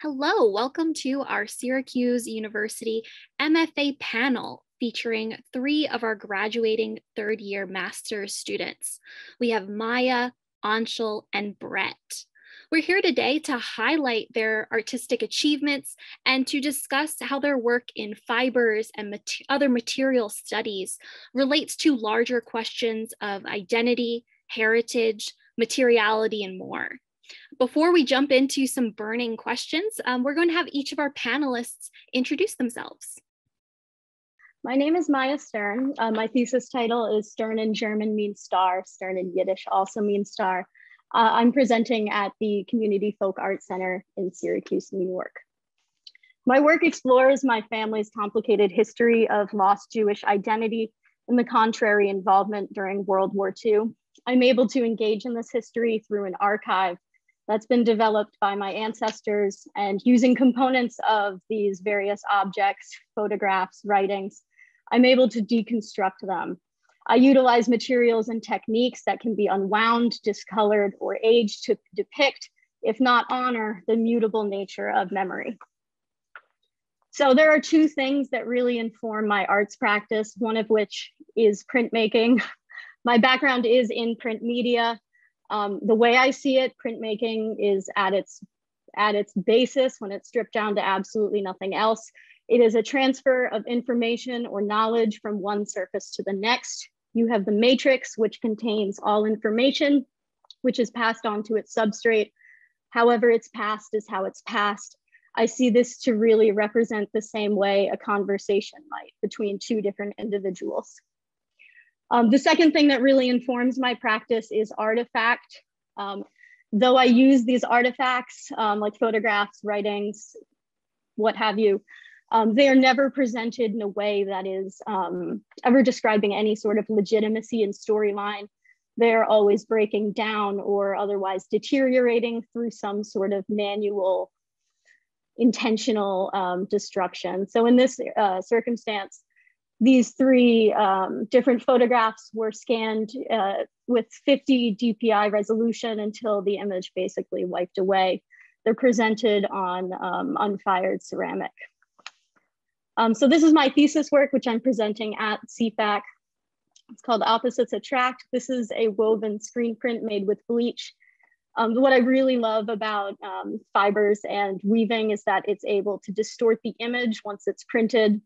Hello, welcome to our Syracuse University MFA panel featuring three of our graduating third year master's students. We have Maya, Aanchal, and Brett. We're here today to highlight their artistic achievements and to discuss how their work in fibers and mat other material studies relates to larger questions of identity, heritage, materiality, and more. Before we jump into some burning questions, um, we're going to have each of our panelists introduce themselves. My name is Maya Stern. Uh, my thesis title is Stern in German means star. Stern in Yiddish also means star. Uh, I'm presenting at the Community Folk Art Center in Syracuse, New York. My work explores my family's complicated history of lost Jewish identity and the contrary involvement during World War II. I'm able to engage in this history through an archive that's been developed by my ancestors and using components of these various objects, photographs, writings, I'm able to deconstruct them. I utilize materials and techniques that can be unwound, discolored, or aged to depict, if not honor, the mutable nature of memory. So there are two things that really inform my arts practice, one of which is printmaking. My background is in print media, um, the way I see it, printmaking is at its at its basis when it's stripped down to absolutely nothing else. It is a transfer of information or knowledge from one surface to the next. You have the matrix, which contains all information, which is passed on to its substrate. However, it's passed is how it's passed. I see this to really represent the same way a conversation might between two different individuals. Um, the second thing that really informs my practice is artifact. Um, though I use these artifacts um, like photographs, writings, what have you, um, they are never presented in a way that is um, ever describing any sort of legitimacy and storyline. They're always breaking down or otherwise deteriorating through some sort of manual, intentional um, destruction. So in this uh, circumstance, these three um, different photographs were scanned uh, with 50 DPI resolution until the image basically wiped away. They're presented on um, unfired ceramic. Um, so this is my thesis work, which I'm presenting at CFAC. It's called Opposites Attract. This is a woven screen print made with bleach. Um, what I really love about um, fibers and weaving is that it's able to distort the image once it's printed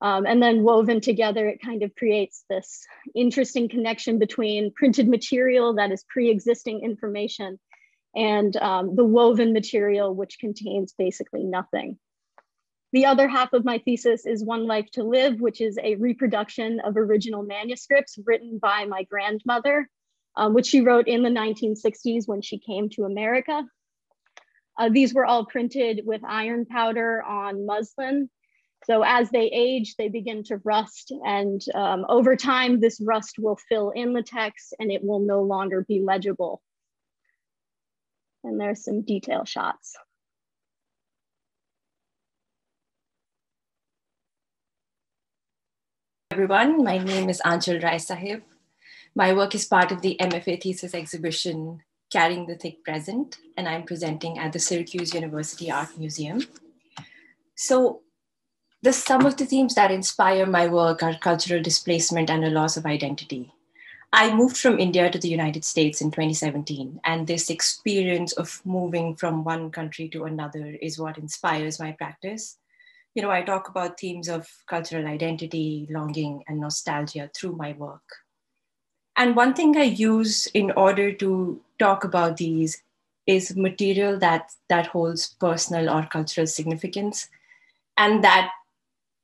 um, and then woven together, it kind of creates this interesting connection between printed material that is pre-existing information and um, the woven material, which contains basically nothing. The other half of my thesis is One Life to Live, which is a reproduction of original manuscripts written by my grandmother, um, which she wrote in the 1960s when she came to America. Uh, these were all printed with iron powder on muslin so as they age, they begin to rust. And um, over time, this rust will fill in the text and it will no longer be legible. And there's some detail shots. Everyone, my name is Aanchal Raisahib. My work is part of the MFA thesis exhibition Carrying the Thick Present, and I'm presenting at the Syracuse University Art Museum. So the, some of the themes that inspire my work are cultural displacement and a loss of identity. I moved from India to the United States in 2017, and this experience of moving from one country to another is what inspires my practice. You know, I talk about themes of cultural identity, longing, and nostalgia through my work. And one thing I use in order to talk about these is material that, that holds personal or cultural significance and that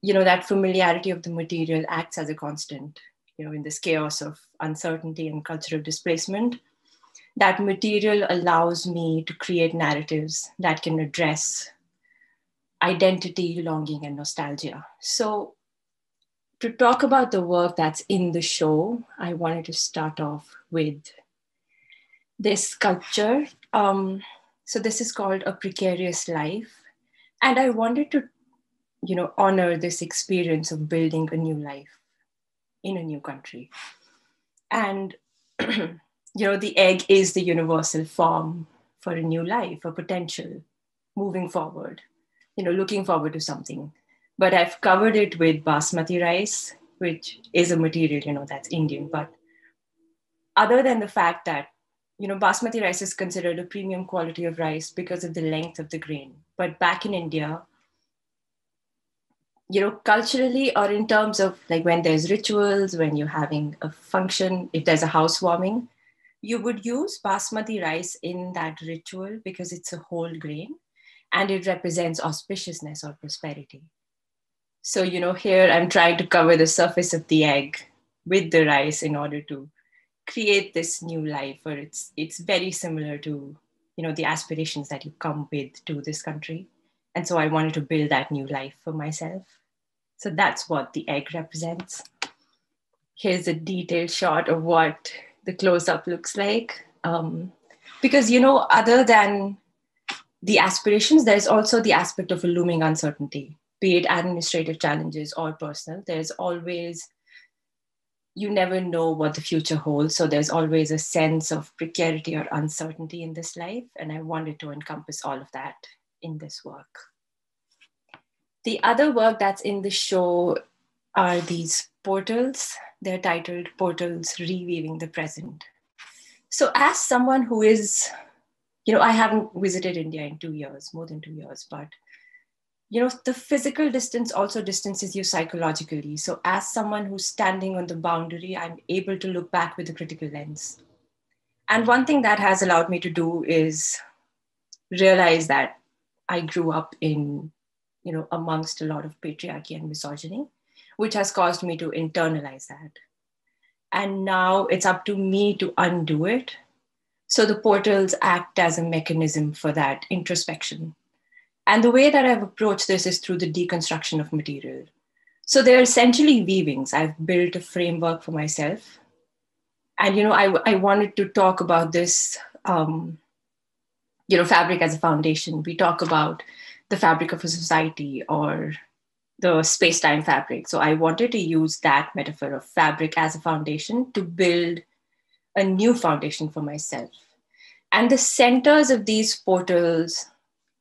you know that familiarity of the material acts as a constant you know in this chaos of uncertainty and cultural displacement. That material allows me to create narratives that can address identity longing and nostalgia. So to talk about the work that's in the show i wanted to start off with this sculpture. Um, so this is called a precarious life. And i wanted to you know, honor this experience of building a new life in a new country. And, you know, the egg is the universal form for a new life, a potential. moving forward, you know, looking forward to something. But I've covered it with basmati rice, which is a material, you know, that's Indian. But other than the fact that, you know, basmati rice is considered a premium quality of rice because of the length of the grain. But back in India, you know, culturally or in terms of like when there's rituals, when you're having a function, if there's a housewarming, you would use basmati rice in that ritual because it's a whole grain and it represents auspiciousness or prosperity. So, you know, here I'm trying to cover the surface of the egg with the rice in order to create this new life or it's it's very similar to you know the aspirations that you come with to this country and so i wanted to build that new life for myself so that's what the egg represents here's a detailed shot of what the close up looks like. Um, because, you know, other than the aspirations, there's also the aspect of a looming uncertainty, be it administrative challenges or personal. There's always, you never know what the future holds. So there's always a sense of precarity or uncertainty in this life. And I wanted to encompass all of that in this work. The other work that's in the show are these portals. They're titled Portals Reweaving the Present. So, as someone who is, you know, I haven't visited India in two years, more than two years, but you know, the physical distance also distances you psychologically. So, as someone who's standing on the boundary, I'm able to look back with a critical lens. And one thing that has allowed me to do is realize that I grew up in, you know, amongst a lot of patriarchy and misogyny which has caused me to internalize that. And now it's up to me to undo it. So the portals act as a mechanism for that introspection. And the way that I've approached this is through the deconstruction of material. So they're essentially weavings. I've built a framework for myself. And, you know, I, I wanted to talk about this, um, you know, fabric as a foundation. We talk about the fabric of a society or the space time fabric. So I wanted to use that metaphor of fabric as a foundation to build a new foundation for myself. And the centers of these portals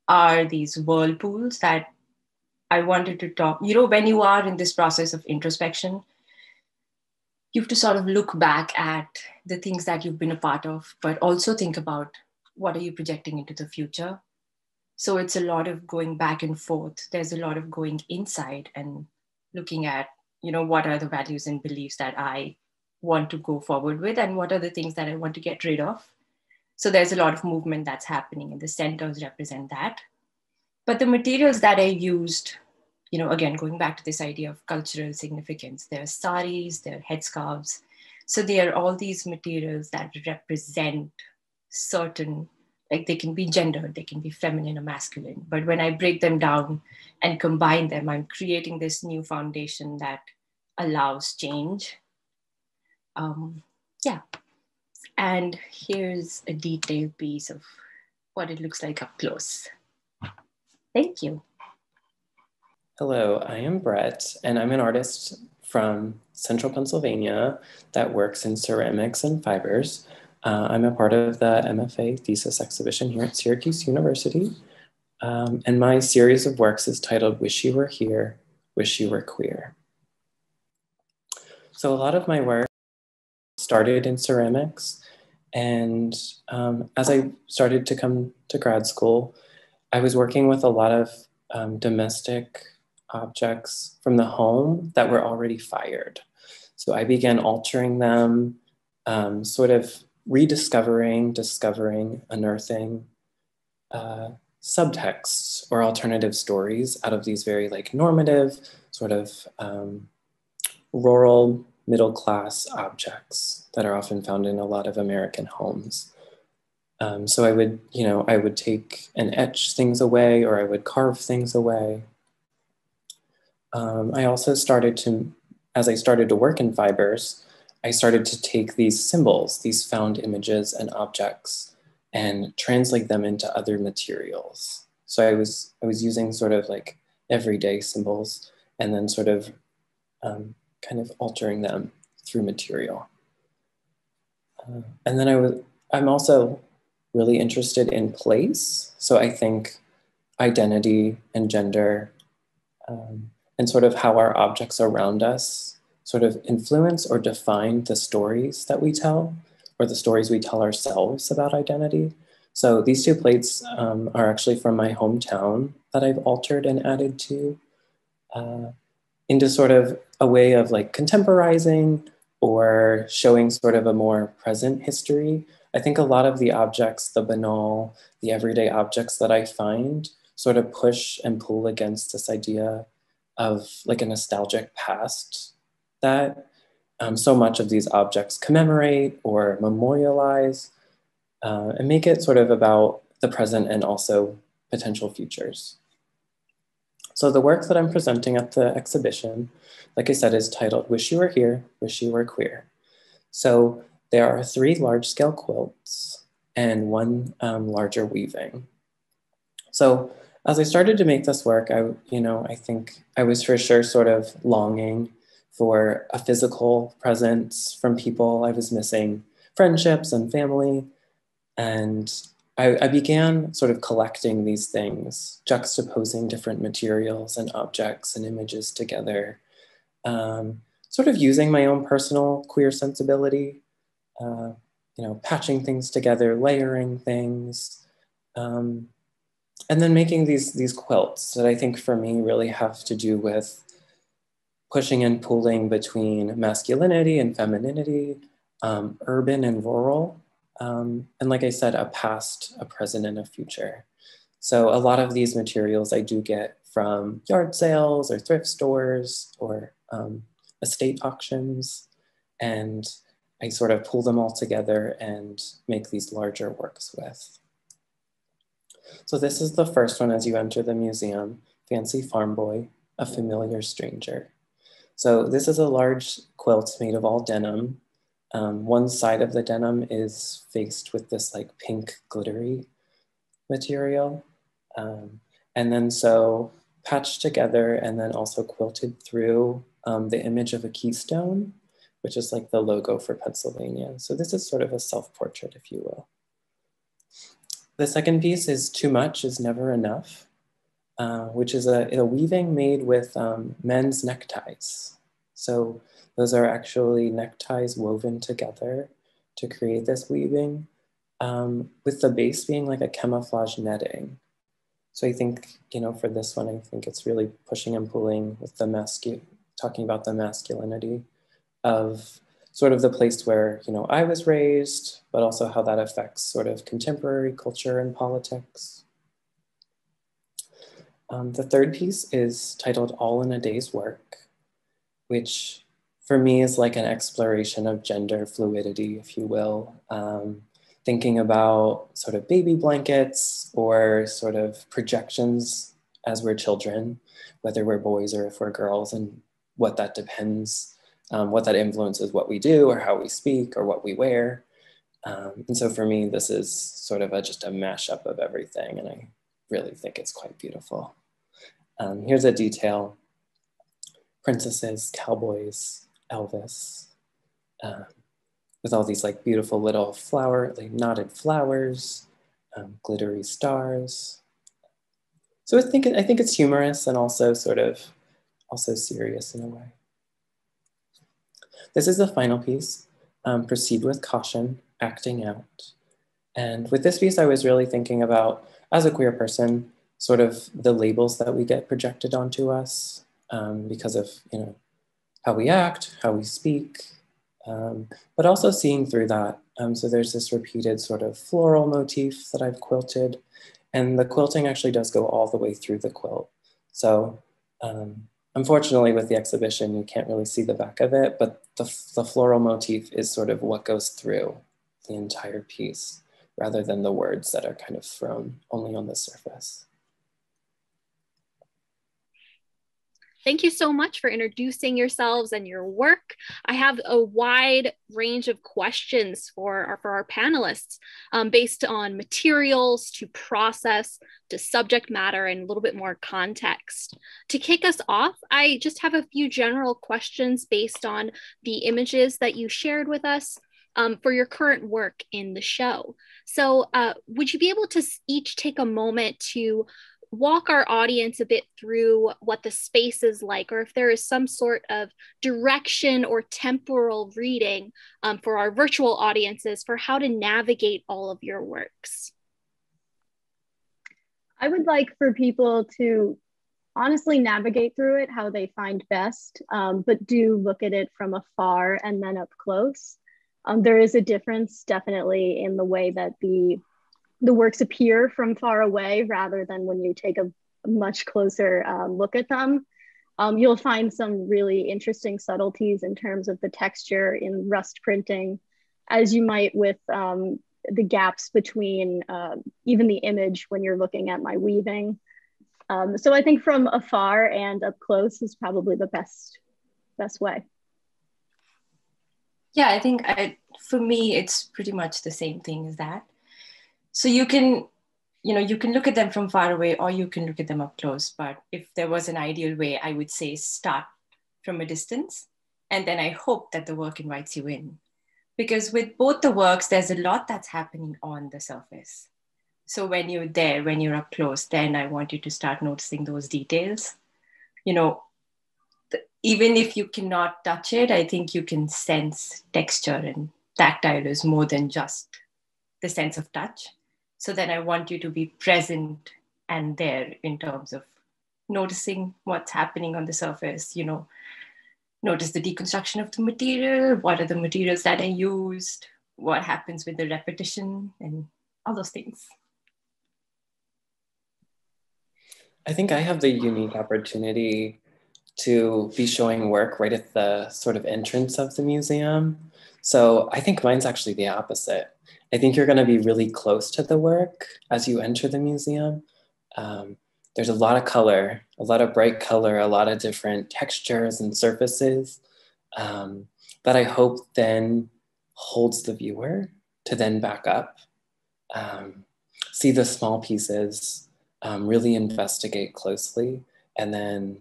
are these whirlpools that I wanted to talk. You know, when you are in this process of introspection, you have to sort of look back at the things that you've been a part of, but also think about what are you projecting into the future? So it's a lot of going back and forth. There's a lot of going inside and looking at you know what are the values and beliefs that i want to go forward with and what are the things that i want to get rid of. So there's a lot of movement that's happening and the centers represent that. But the materials that i used you know again going back to this idea of cultural significance there are saris there are headscarves. So there are all these materials that represent certain like they can be gendered they can be feminine or masculine. But when i break them down and combine them i'm creating this new foundation that allows change. Um, yeah. And here's a detailed piece of what it looks like up close. Thank you. Hello i am brett and i'm an artist from central pennsylvania that works in ceramics and fibers uh, I'm a part of the MFA thesis exhibition here at Syracuse University. Um, and my series of works is titled Wish You Were Here, Wish You Were Queer. So a lot of my work started in ceramics. And um, as I started to come to grad school, I was working with a lot of um, domestic objects from the home that were already fired. So I began altering them, um, sort of rediscovering, discovering, unearthing uh, subtexts or alternative stories out of these very like normative, sort of um, rural middle class objects that are often found in a lot of American homes. Um, so I would, you know, I would take and etch things away or I would carve things away. Um, I also started to, as I started to work in fibers, I started to take these symbols, these found images and objects, and translate them into other materials. So I was I was using sort of like everyday symbols, and then sort of um, kind of altering them through material. Uh, and then I was I'm also really interested in place. So I think identity and gender, um, and sort of how our objects around us sort of influence or define the stories that we tell or the stories we tell ourselves about identity. So these two plates um, are actually from my hometown that I've altered and added to uh, into sort of a way of like contemporizing or showing sort of a more present history. I think a lot of the objects, the banal, the everyday objects that I find sort of push and pull against this idea of like a nostalgic past that um, so much of these objects commemorate or memorialize uh, and make it sort of about the present and also potential futures. So the work that I'm presenting at the exhibition, like I said, is titled Wish You Were Here, Wish You Were Queer. So there are three large scale quilts and one um, larger weaving. So as I started to make this work, I, you know, I think I was for sure sort of longing for a physical presence from people. I was missing friendships and family. And I, I, began sort of collecting these things, juxtaposing different materials and objects and images together, um, sort of using my own personal queer sensibility, uh, you know, patching things together, layering things, um, and then making these, these quilts that I think for me really have to do with pushing and pulling between masculinity and femininity, um, urban and rural, um, and like I said, a past, a present, and a future. So a lot of these materials I do get from yard sales or thrift stores or um, estate auctions. And I sort of pull them all together and make these larger works with. So this is the first one as you enter the museum, Fancy Farm Boy, a familiar stranger. So this is a large quilt made of all denim um, one side of the denim is faced with this like pink glittery material. Um, and then so patched together and then also quilted through um, the image of a keystone, which is like the logo for Pennsylvania. So this is sort of a self-portrait, if you will. The second piece is Too Much is Never Enough, uh, which is a, a, weaving made with um, men's neckties. So those are actually neckties woven together to create this weaving, um, with the base being like a camouflage netting. So I think, you know, for this one, I think it's really pushing and pulling with the masculine, talking about the masculinity of sort of the place where, you know, I was raised, but also how that affects sort of contemporary culture and politics. Um, the third piece is titled All in a Day's Work, which for me is like an exploration of gender fluidity, if you will. Um, thinking about sort of baby blankets or sort of projections as we're children, whether we're boys or if we're girls, and what that depends, um, what that influences what we do or how we speak or what we wear. Um, and so for me, this is sort of a, just a mashup of everything, and I really think it's quite beautiful. Um, here's a detail princesses, cowboys, Elvis, um, with all these like beautiful little flower, like knotted flowers, um, glittery stars. So I think I think it's humorous and also sort of also serious in a way. This is the final piece. Um, proceed with caution, acting out. And with this piece, I was really thinking about, as a queer person, sort of the labels that we get projected onto us um, because of, you know, how we act, how we speak, um, but also seeing through that. Um, so there's this repeated sort of floral motif that I've quilted, and the quilting actually does go all the way through the quilt. So um, unfortunately with the exhibition, you can't really see the back of it, but the, the floral motif is sort of what goes through the entire piece rather than the words that are kind of thrown only on the surface. Thank you so much for introducing yourselves and your work. I have a wide range of questions for our, for our panelists um, based on materials to process to subject matter and a little bit more context. To kick us off, I just have a few general questions based on the images that you shared with us um, for your current work in the show. So, uh, would you be able to each take a moment to walk our audience a bit through what the space is like, or if there is some sort of direction or temporal reading um, for our virtual audiences for how to navigate all of your works. I would like for people to honestly navigate through it how they find best, um, but do look at it from afar and then up close. Um, there is a difference definitely in the way that the the works appear from far away rather than when you take a much closer uh, look at them. Um, you'll find some really interesting subtleties in terms of the texture in rust printing, as you might with um, the gaps between uh, even the image when you're looking at my weaving. Um, so I think from afar and up close is probably the best best way. Yeah, I think I, for me, it's pretty much the same thing as that so you can you know you can look at them from far away or you can look at them up close. But if there was an ideal way i would say start from a distance. And then i hope that the work invites you in. Because with both the works there's a lot that's happening on the surface. So when you're there when you're up close then i want you to start noticing those details. You know even if you cannot touch it i think you can sense texture and tactile is more than just the sense of touch so then I want you to be present and there in terms of noticing what's happening on the surface, you know, notice the deconstruction of the material, what are the materials that I used, what happens with the repetition, and all those things. I think I have the unique opportunity to be showing work right at the sort of entrance of the museum. So I think mine's actually the opposite. I think you're going to be really close to the work as you enter the museum. Um, there's a lot of color, a lot of bright color, a lot of different textures and surfaces um, that I hope then holds the viewer to then back up, um, see the small pieces, um, really investigate closely, and then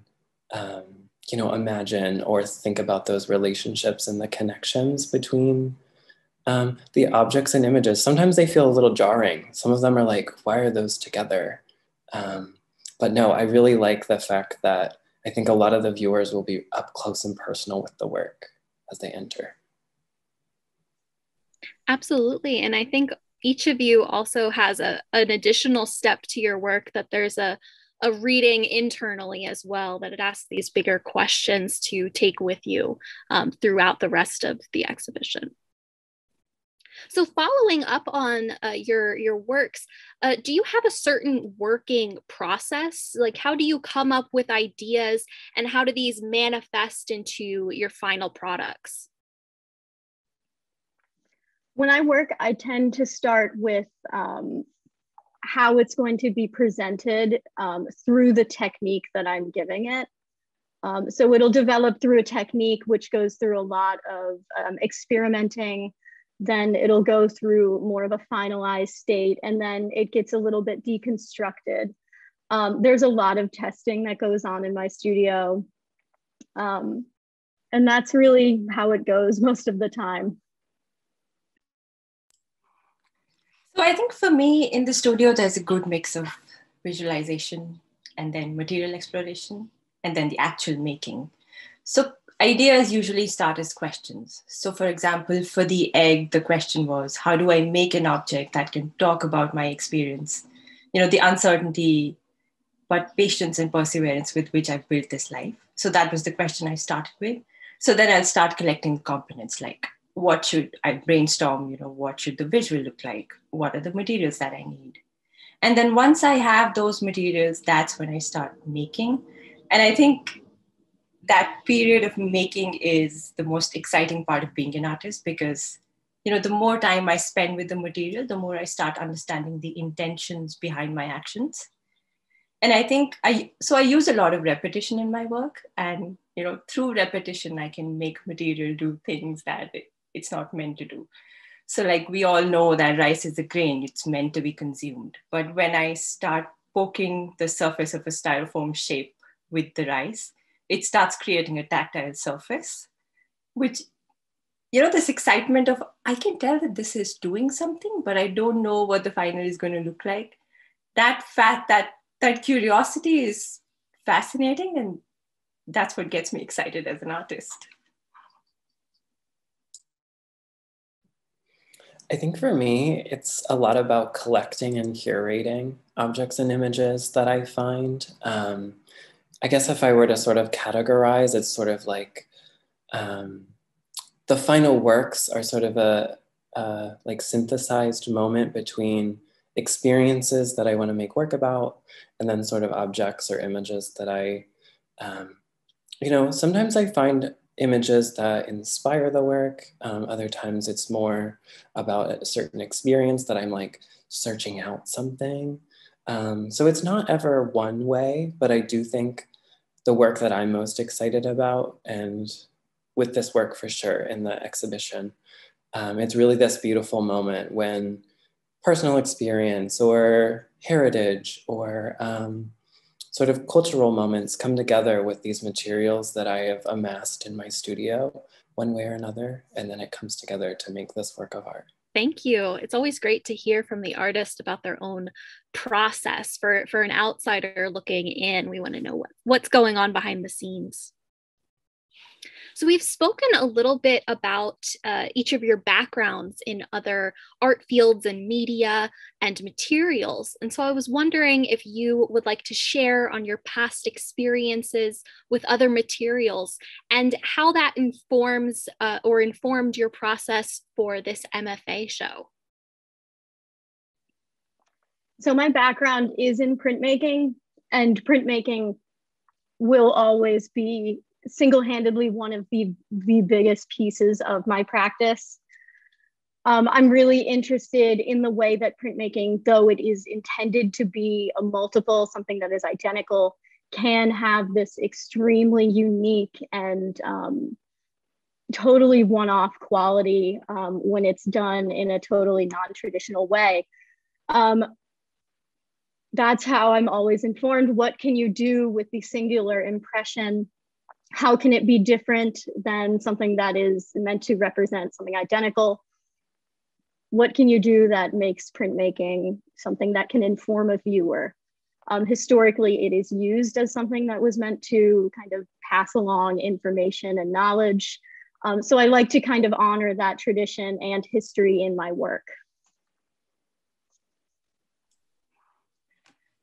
um, you know imagine or think about those relationships and the connections between um, the objects and images, sometimes they feel a little jarring. Some of them are like, why are those together? Um, but no, I really like the fact that I think a lot of the viewers will be up close and personal with the work as they enter. Absolutely. And I think each of you also has a, an additional step to your work that there's a, a reading internally as well, that it asks these bigger questions to take with you um, throughout the rest of the exhibition. So following up on uh, your your works, uh, do you have a certain working process? Like how do you come up with ideas and how do these manifest into your final products? When I work, I tend to start with um, how it's going to be presented um, through the technique that I'm giving it. Um, so it'll develop through a technique which goes through a lot of um, experimenting then it'll go through more of a finalized state and then it gets a little bit deconstructed. Um, there's a lot of testing that goes on in my studio. Um, and that's really how it goes most of the time. So I think for me in the studio, there's a good mix of visualization and then material exploration and then the actual making. So ideas usually start as questions. So, for example, for the egg, the question was how do I make an object that can talk about my experience? You know, the uncertainty, but patience and perseverance with which I've built this life. So, that was the question I started with. So, then I'll start collecting components like what should I brainstorm? You know, what should the visual look like? What are the materials that I need? And then once I have those materials, that's when I start making. And I think that period of making is the most exciting part of being an artist because you know the more time i spend with the material the more i start understanding the intentions behind my actions. And i think i so i use a lot of repetition in my work and you know through repetition i can make material do things that it's not meant to do. So like we all know that rice is a grain it's meant to be consumed. But when i start poking the surface of a styrofoam shape with the rice it starts creating a tactile surface, which, you know, this excitement of, I can tell that this is doing something, but I don't know what the final is going to look like. That fact that that curiosity is fascinating and that's what gets me excited as an artist. I think for me, it's a lot about collecting and curating objects and images that I find. Um, I guess if I were to sort of categorize, it's sort of like um, the final works are sort of a, a like synthesized moment between experiences that I want to make work about, and then sort of objects or images that I, um, you know, sometimes I find images that inspire the work. Um, other times it's more about a certain experience that I'm like searching out something. Um, so it's not ever one way, but I do think the work that I'm most excited about, and with this work for sure in the exhibition, um, it's really this beautiful moment when personal experience or heritage or um, sort of cultural moments come together with these materials that I have amassed in my studio one way or another, and then it comes together to make this work of art. Thank you. It's always great to hear from the artist about their own process. For, for an outsider looking in, we want to know what, what's going on behind the scenes. So we've spoken a little bit about uh, each of your backgrounds in other art fields and media and materials. And so I was wondering if you would like to share on your past experiences with other materials and how that informs uh, or informed your process for this MFA show. So my background is in printmaking and printmaking will always be single-handedly one of the the biggest pieces of my practice. Um, I'm really interested in the way that printmaking, though it is intended to be a multiple, something that is identical, can have this extremely unique and um, totally one-off quality um, when it's done in a totally non-traditional way. Um, that's how I'm always informed. What can you do with the singular impression how can it be different than something that is meant to represent something identical? What can you do that makes printmaking something that can inform a viewer? Um, historically, it is used as something that was meant to kind of pass along information and knowledge. Um, so I like to kind of honor that tradition and history in my work.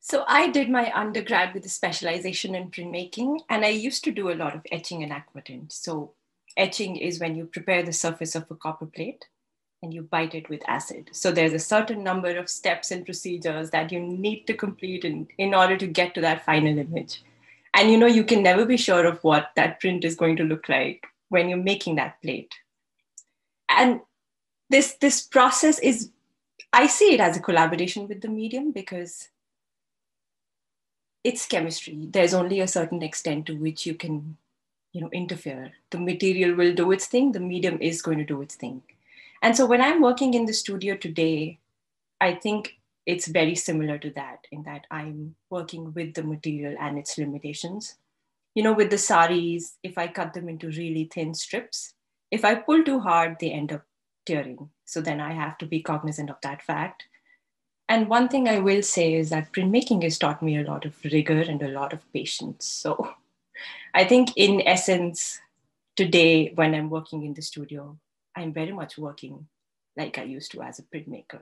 So I did my undergrad with a specialization in printmaking, and I used to do a lot of etching and aquatint. So etching is when you prepare the surface of a copper plate and you bite it with acid. So there's a certain number of steps and procedures that you need to complete in, in order to get to that final image. And you know, you can never be sure of what that print is going to look like when you're making that plate. And this this process is I see it as a collaboration with the medium because it's chemistry. There's only a certain extent to which you can, you know, interfere. The material will do its thing. The medium is going to do its thing. And so when I'm working in the studio today, I think it's very similar to that in that I'm working with the material and its limitations. You know, with the saris, if I cut them into really thin strips, if I pull too hard, they end up tearing. So then I have to be cognizant of that fact. And one thing I will say is that printmaking has taught me a lot of rigor and a lot of patience. So I think, in essence, today when I'm working in the studio, I'm very much working like I used to as a printmaker.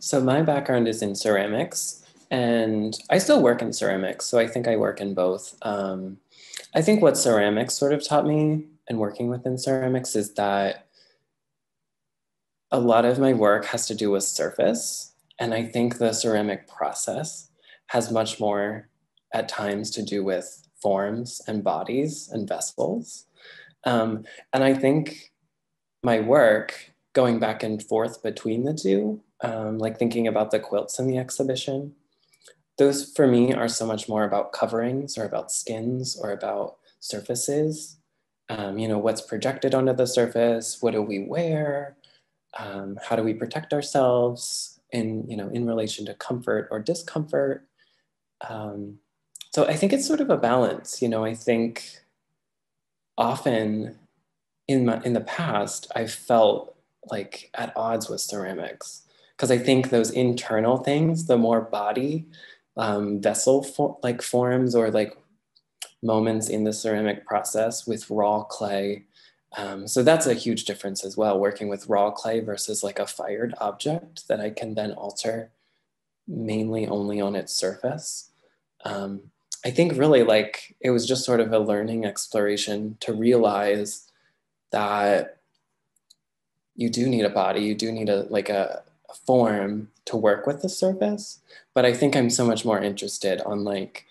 So my background is in ceramics and I still work in ceramics. So I think I work in both. Um, I think what ceramics sort of taught me and working within ceramics is that a lot of my work has to do with surface. And I think the ceramic process has much more at times to do with forms and bodies and vessels. Um, and I think my work going back and forth between the two, um, like thinking about the quilts in the exhibition, those for me are so much more about coverings or about skins or about surfaces um, you know, what's projected onto the surface, what do we wear, um, how do we protect ourselves in, you know, in relation to comfort or discomfort. Um, so I think it's sort of a balance, you know, I think often in, my, in the past, I felt like at odds with ceramics because I think those internal things, the more body um, vessel for, like forms or like moments in the ceramic process with raw clay. Um, so that's a huge difference as well, working with raw clay versus like a fired object that I can then alter mainly only on its surface. Um, I think really like it was just sort of a learning exploration to realize that you do need a body, you do need a like a, a form to work with the surface. But I think I'm so much more interested on like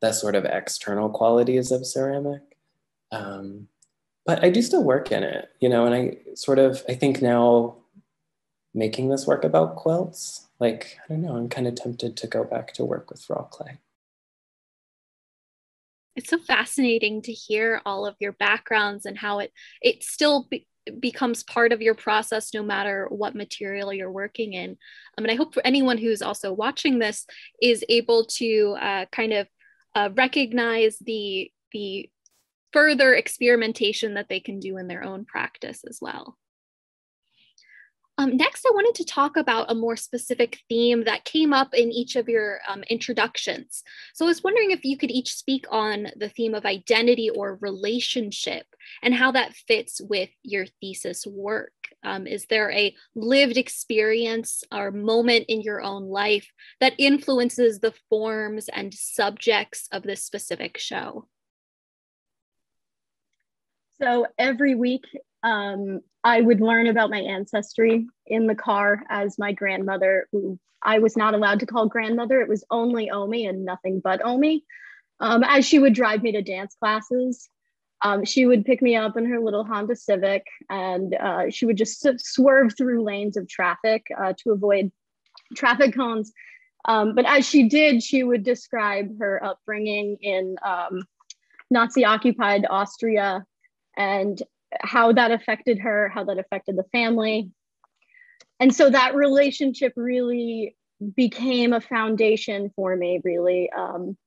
the sort of external qualities of ceramic. Um, but I do still work in it, you know, and I sort of I think now making this work about quilts, like I don't know, I'm kind of tempted to go back to work with raw clay it's so fascinating to hear all of your backgrounds and how it it still be, becomes part of your process no matter what material you're working in um, and i hope for anyone who's also watching this is able to uh, kind of uh, recognize the the further experimentation that they can do in their own practice as well um, next, I wanted to talk about a more specific theme that came up in each of your um, introductions. So I was wondering if you could each speak on the theme of identity or relationship and how that fits with your thesis work. Um, is there a lived experience or moment in your own life that influences the forms and subjects of this specific show? So every week um, I would learn about my ancestry in the car as my grandmother, who I was not allowed to call grandmother, it was only Omi and nothing but Omi. Um, as she would drive me to dance classes, um, she would pick me up in her little Honda Civic and uh, she would just swerve through lanes of traffic uh, to avoid traffic cones. Um, but as she did, she would describe her upbringing in um, Nazi occupied Austria and how that affected her, how that affected the family. And so that relationship really became a foundation for me, really. Um,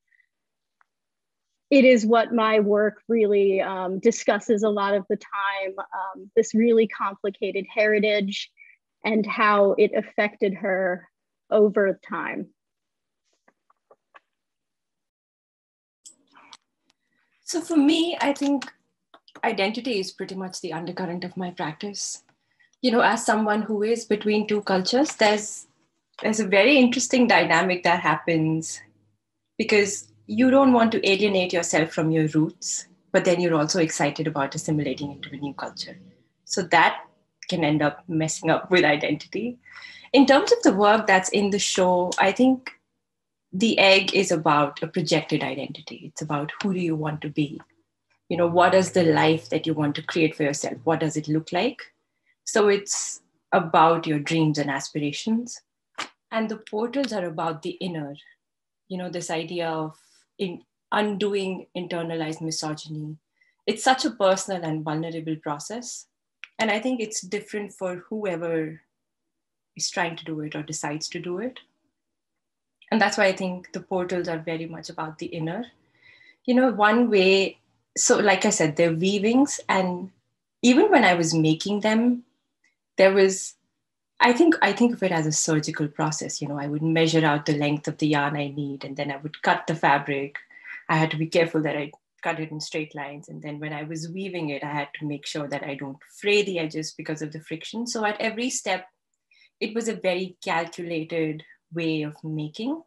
it is what my work really um, discusses a lot of the time um, this really complicated heritage and how it affected her over time. So for me, I think identity is pretty much the undercurrent of my practice. You know, as someone who is between two cultures, there's there's a very interesting dynamic that happens because you don't want to alienate yourself from your roots, but then you're also excited about assimilating into a new culture. So that can end up messing up with identity. In terms of the work that's in the show, I think the egg is about a projected identity. It's about who do you want to be you know what is the life that you want to create for yourself what does it look like so it's about your dreams and aspirations and the portals are about the inner you know this idea of in undoing internalized misogyny. It's such a personal and vulnerable process. And i think it's different for whoever is trying to do it or decides to do it. And that's why i think the portals are very much about the inner. You know one way so like i said they're weavings. And even when i was making them there was i think i think of it as a surgical process you know i would measure out the length of the yarn i need and then i would cut the fabric. I had to be careful that i cut it in straight lines and then when i was weaving it i had to make sure that i don't fray the edges because of the friction. So at every step it was a very calculated way of making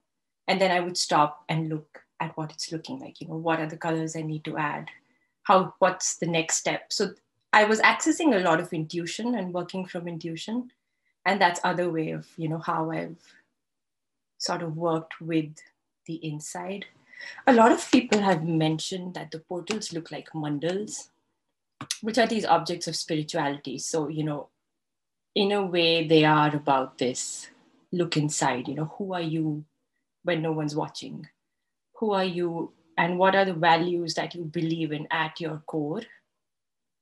and then i would stop and look at what it's looking like you know what are the colors i need to add? How what's the next step? So i was accessing a lot of intuition and working from intuition and that's other way of you know how i've sort of worked with the inside. A lot of people have mentioned that the portals look like mandals which are these objects of spirituality. So you know in a way they are about this look inside you know who are you when no one's watching? Who are you and what are the values that you believe in at your core.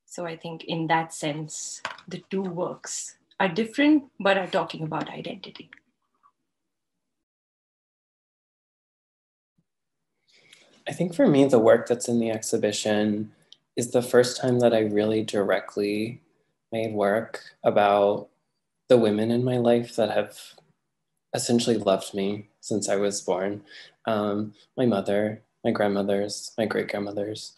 So I think in that sense, the two works are different, but are talking about identity. I think for me, the work that's in the exhibition is the first time that I really directly made work about the women in my life that have essentially loved me since I was born. Um, my mother, my grandmothers, my great grandmothers.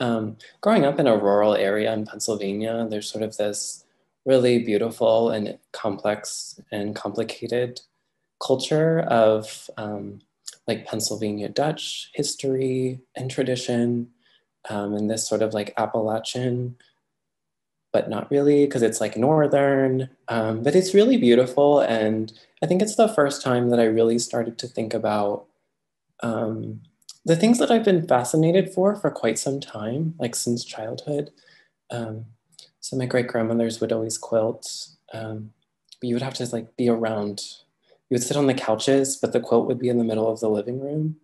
Um, growing up in a rural area in Pennsylvania, there's sort of this really beautiful and complex and complicated culture of um, like Pennsylvania Dutch history and tradition, um, and this sort of like Appalachian, but not really because it's like northern. Um, but it's really beautiful, and I think it's the first time that I really started to think about um, the things that I've been fascinated for for quite some time, like since childhood. Um, so my great grandmothers would always quilt. Um, but you would have to like be around. You would sit on the couches, but the quilt would be in the middle of the living room.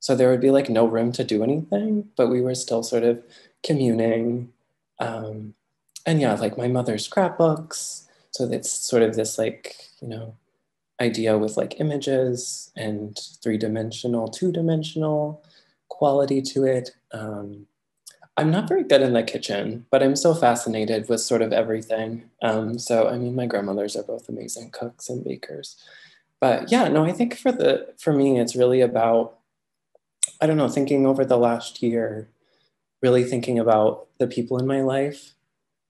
So there would be like no room to do anything, but we were still sort of communing. Um, and yeah, like my mother's scrapbooks. So it's sort of this like, you know, idea with like images and three dimensional, two dimensional quality to it. Um, I'm not very good in the kitchen, but I'm so fascinated with sort of everything. Um, so, I mean, my grandmothers are both amazing cooks and bakers. But yeah, no, I think for the for me, it's really about I don't know, thinking over the last year, really thinking about the people in my life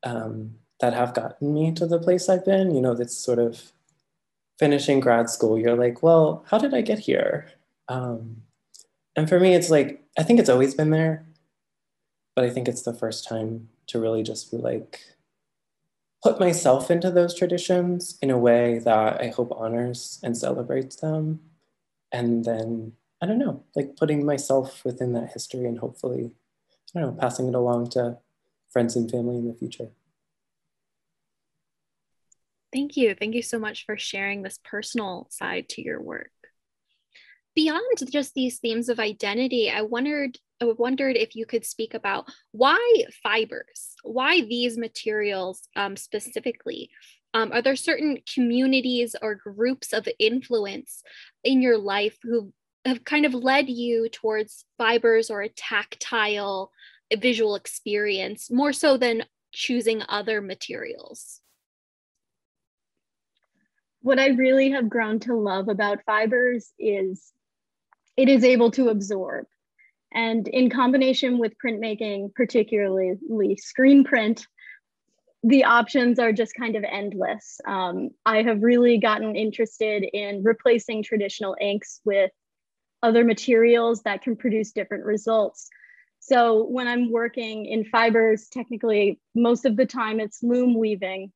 um, that have gotten me to the place I've been. You know, that's sort of finishing grad school. You're like, well, how did I get here? Um, and for me, it's like I think it's always been there but I think it's the first time to really just be like, put myself into those traditions in a way that I hope honors and celebrates them. And then, I don't know, like putting myself within that history and hopefully, I don't know, passing it along to friends and family in the future. Thank you. Thank you so much for sharing this personal side to your work. Beyond just these themes of identity, I wondered I wondered if you could speak about why fibers, why these materials um, specifically. Um, are there certain communities or groups of influence in your life who have kind of led you towards fibers or a tactile visual experience more so than choosing other materials? What I really have grown to love about fibers is it is able to absorb. And in combination with printmaking, particularly screen print, the options are just kind of endless. Um, I have really gotten interested in replacing traditional inks with other materials that can produce different results. So when I'm working in fibers, technically, most of the time it's loom weaving.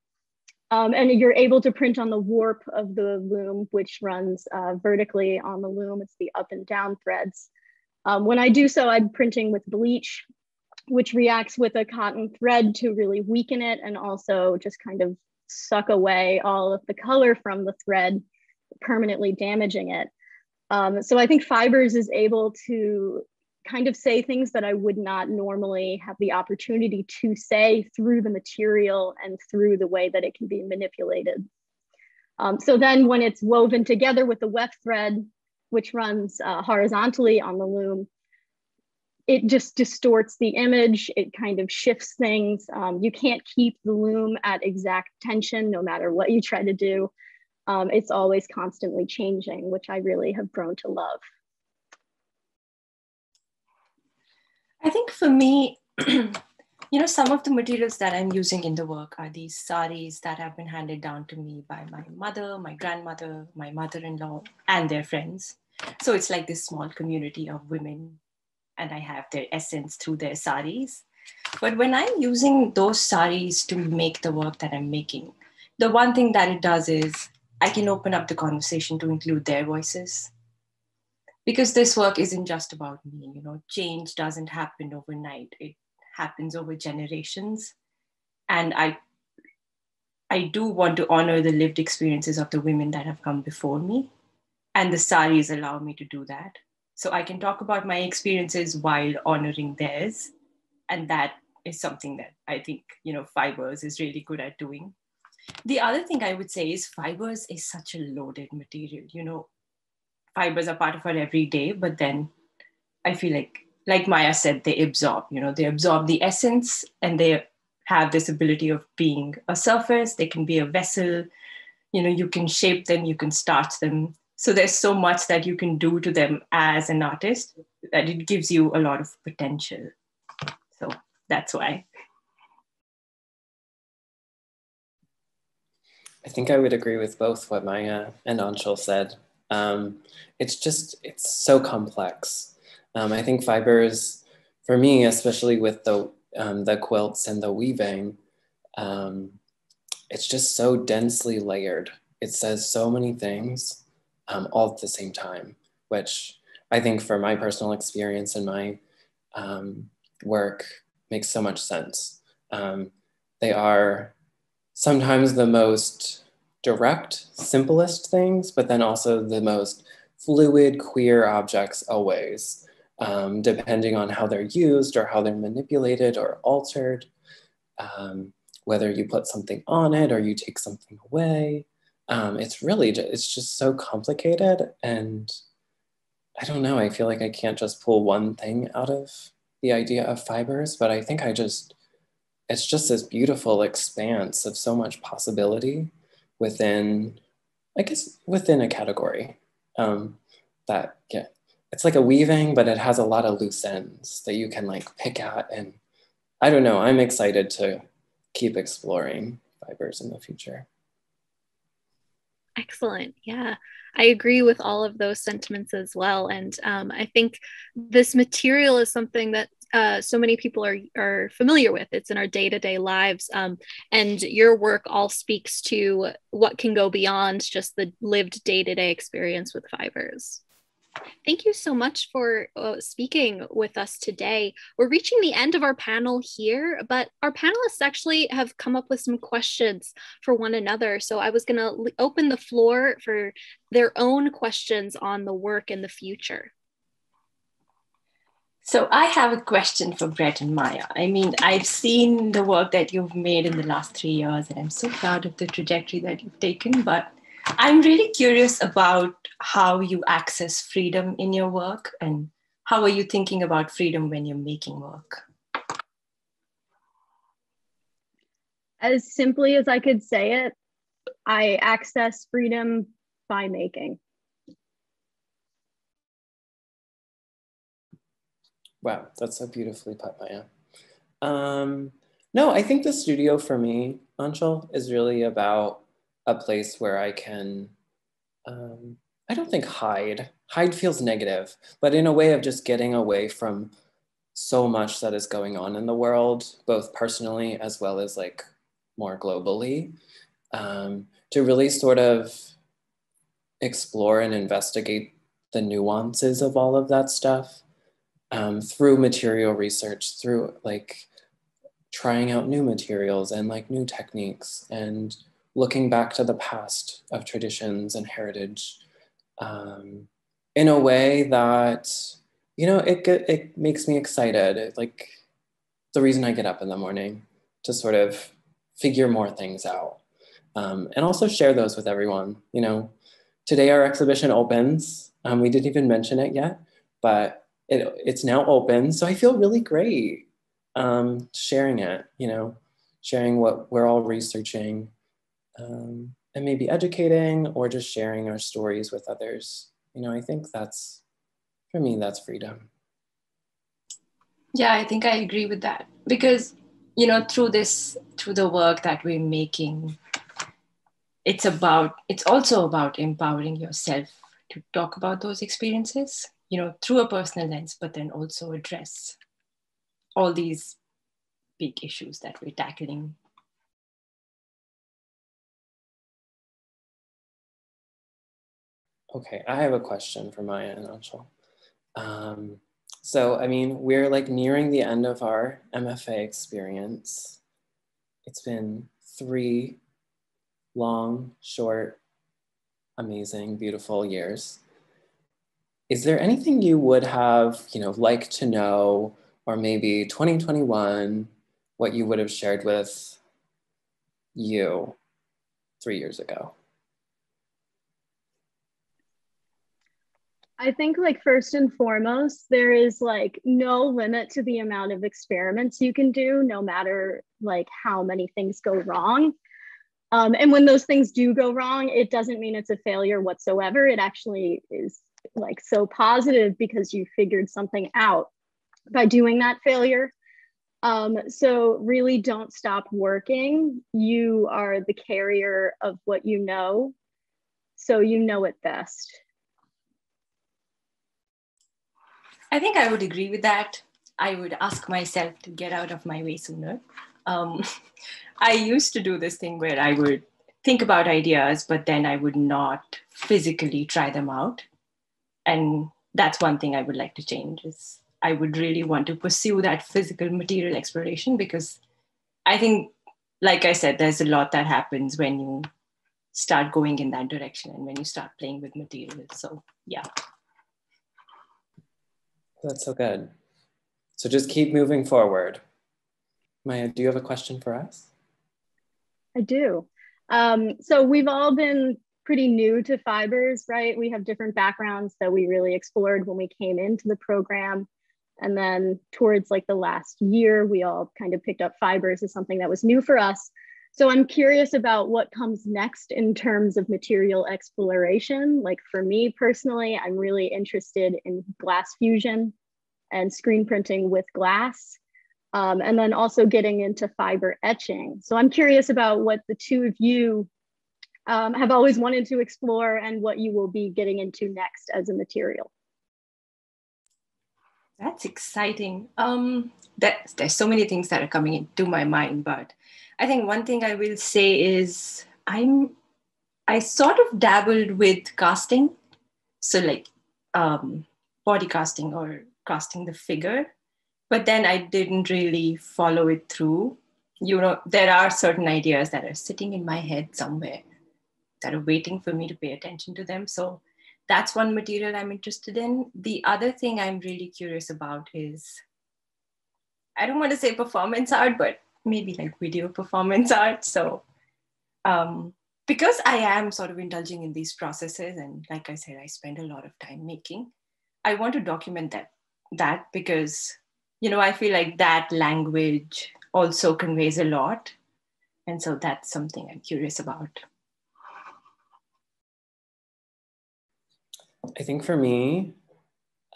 Um, and you're able to print on the warp of the loom, which runs uh, vertically on the loom. It's the up and down threads. Um, when I do so, I'm printing with bleach, which reacts with a cotton thread to really weaken it and also just kind of suck away all of the color from the thread, permanently damaging it. Um, so I think fibers is able to kind of say things that I would not normally have the opportunity to say through the material and through the way that it can be manipulated. Um, so then when it's woven together with the weft thread, which runs uh, horizontally on the loom, it just distorts the image. It kind of shifts things. Um, you can't keep the loom at exact tension no matter what you try to do. Um, it's always constantly changing, which I really have grown to love. I think for me, you know, some of the materials that I'm using in the work are these saris that have been handed down to me by my mother, my grandmother, my mother in law, and their friends. So it's like this small community of women, and I have their essence through their saris. But when I'm using those saris to make the work that I'm making, the one thing that it does is I can open up the conversation to include their voices. Because this work isn't just about me, you know, change doesn't happen overnight. It happens over generations. And I I do want to honor the lived experiences of the women that have come before me. And the saris allow me to do that. So i can talk about my experiences while honoring theirs. And that is something that i think you know fibers is really good at doing. The other thing i would say is fibers is such a loaded material you know. Fibers are part of our everyday but then i feel like like maya said they absorb you know they absorb the essence and they have this ability of being a surface, they can be a vessel. You know, you can shape them, you can starch them. So there's so much that you can do to them as an artist that it gives you a lot of potential. So that's why. I think I would agree with both what Maya and Aanchal said. Um, it's just, it's so complex. Um, I think fibers, for me, especially with the, um, the quilts and the weaving, um, it's just so densely layered. It says so many things um, all at the same time, which I think for my personal experience and my um, work makes so much sense. they are sometimes the most direct, simplest things, but then also the most fluid, queer objects always, um, depending on how they're used or how they're manipulated or altered, um, whether you put something on it or you take something away. Um, it's really, it's just so complicated. And I don't know, I feel like I can't just pull one thing out of the idea of fibers, but I think I just it's just this beautiful expanse of so much possibility within, I guess, within a category. Um, that yeah, it's like a weaving, but it has a lot of loose ends that you can like pick at. And I don't know, I'm excited to keep exploring fibers in the future. Excellent. Yeah, I agree with all of those sentiments as well. And um, I think this material is something that uh, so many people are are familiar with. It's in our day to day lives, um, and your work all speaks to what can go beyond just the lived day to day experience with fibers. Thank you so much for uh, speaking with us today. We're reaching the end of our panel here, but our panelists actually have come up with some questions for one another. So I was going to open the floor for their own questions on the work in the future. So I have a question for Brett and Maya. I mean, I've seen the work that you've made in the last three years, and I'm so proud of the trajectory that you've taken. But I'm really curious about how you access freedom in your work and how are you thinking about freedom when you're making work? As simply as I could say it, I access freedom by making. Wow, that's so beautifully put, Maya. Um, no, I think the studio for me, Aanchal, is really about a place where I can, um, I don't think hide. Hide feels negative, but in a way of just getting away from so much that is going on in the world, both personally as well as like more globally, um, to really sort of explore and investigate the nuances of all of that stuff um, through material research, through like trying out new materials and like new techniques and looking back to the past of traditions and heritage um, in a way that you know it it makes me excited. It, like the reason I get up in the morning to sort of figure more things out um, and also share those with everyone. You know, today our exhibition opens. Um, we didn't even mention it yet, but it, it's now open. So I feel really great um, sharing it, you know, sharing what we're all researching um, and maybe educating or just sharing our stories with others. You know, I think that's, for me, that's freedom. Yeah, I think I agree with that because, you know, through this, through the work that we're making, it's about, it's also about empowering yourself to talk about those experiences you know, through a personal lens, but then also address all these big issues that we're tackling. Okay, I have a question for Maya and Aanchal. Um, so, I mean, we're like nearing the end of our MFA experience. It's been three long, short, amazing, beautiful years is there anything you would have, you know, liked to know, or maybe 2021, what you would have shared with you three years ago? I think like first and foremost, there is like no limit to the amount of experiments you can do, no matter like how many things go wrong. Um, and when those things do go wrong, it doesn't mean it's a failure whatsoever. It actually is like so positive because you figured something out by doing that failure. Um, so really don't stop working. You are the carrier of what you know. So you know it best. I think I would agree with that. I would ask myself to get out of my way sooner. Um, I used to do this thing where I would think about ideas, but then I would not physically try them out. And that's one thing I would like to change is I would really want to pursue that physical material exploration because I think, like I said, there's a lot that happens when you start going in that direction and when you start playing with materials. So, yeah. That's so good. So just keep moving forward. Maya, do you have a question for us? I do. Um, so we've all been pretty new to fibers, right? We have different backgrounds that we really explored when we came into the program. And then towards like the last year, we all kind of picked up fibers as something that was new for us. So I'm curious about what comes next in terms of material exploration. Like for me personally, I'm really interested in glass fusion and screen printing with glass. Um, and then also getting into fiber etching. So I'm curious about what the two of you um, have always wanted to explore and what you will be getting into next as a material. That's exciting. Um, that, there's so many things that are coming into my mind, but I think one thing I will say is I'm I sort of dabbled with casting, so like um, body casting or casting the figure, but then I didn't really follow it through. You know, there are certain ideas that are sitting in my head somewhere that are waiting for me to pay attention to them. So that's one material I'm interested in. The other thing I'm really curious about is I don't want to say performance art, but maybe like video performance art. So, um, because I am sort of indulging in these processes, and like I said, I spend a lot of time making, I want to document that that because you know I feel like that language also conveys a lot, and so that's something I'm curious about. I think for me,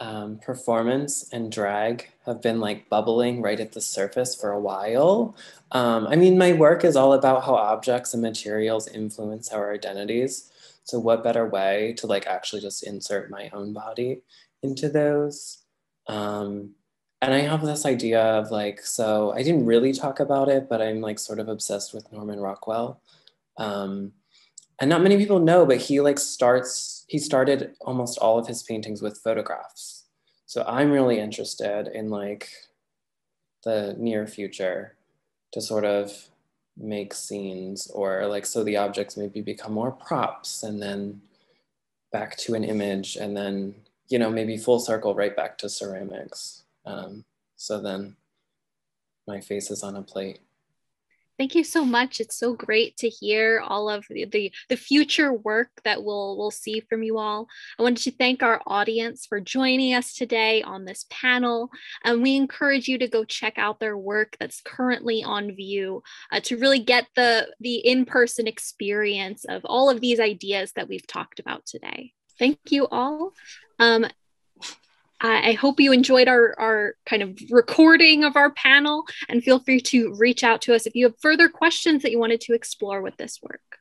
um, performance and drag have been like bubbling right at the surface for a while. Um, I mean, my work is all about how objects and materials influence our identities. So, what better way to like actually just insert my own body into those? Um, and I have this idea of like, so I didn't really talk about it, but I'm like sort of obsessed with Norman Rockwell. Um, and not many people know, but he like starts, he started almost all of his paintings with photographs. So I'm really interested in like the near future to sort of make scenes or like so the objects maybe become more props and then back to an image and then you know maybe full circle right back to ceramics um, so then my face is on a plate Thank you so much. It's so great to hear all of the, the, the, future work that we'll, we'll see from you all. I wanted to thank our audience for joining us today on this panel. And we encourage you to go check out their work that's currently on view uh, to really get the, the in-person experience of all of these ideas that we've talked about today. Thank you all. Um, I hope you enjoyed our, our kind of recording of our panel and feel free to reach out to us if you have further questions that you wanted to explore with this work.